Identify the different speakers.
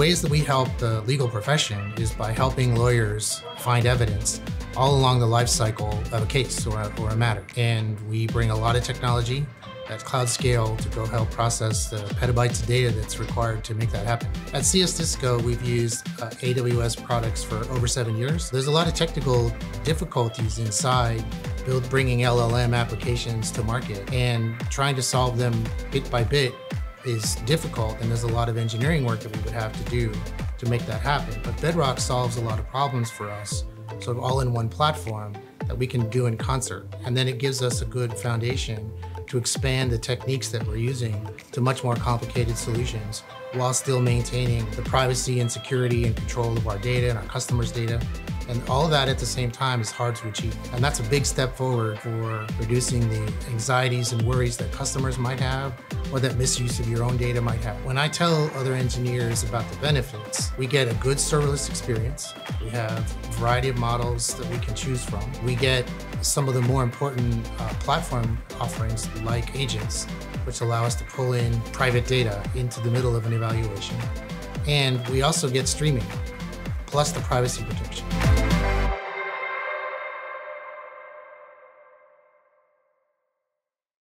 Speaker 1: ways that we help the legal profession is by helping lawyers find evidence all along the life cycle of a case or a, or a matter. And we bring a lot of technology at cloud scale to go help process the petabytes of data that's required to make that happen. At CS Disco, we've used uh, AWS products for over seven years. There's a lot of technical difficulties inside build bringing LLM applications to market and trying to solve them bit by bit is difficult and there's a lot of engineering work that we would have to do to make that happen. But Bedrock solves a lot of problems for us, sort of all in one platform that we can do in concert. And then it gives us a good foundation to expand the techniques that we're using to much more complicated solutions while still maintaining the privacy and security and control of our data and our customers' data. And all that at the same time is hard to achieve. And that's a big step forward for reducing the anxieties and worries that customers might have or that misuse of your own data might have. When I tell other engineers about the benefits, we get a good serverless experience. We have a variety of models that we can choose from. We get some of the more important uh, platform offerings like agents, which allow us to pull in private data into the middle of an evaluation. And we also get streaming, plus the privacy protection.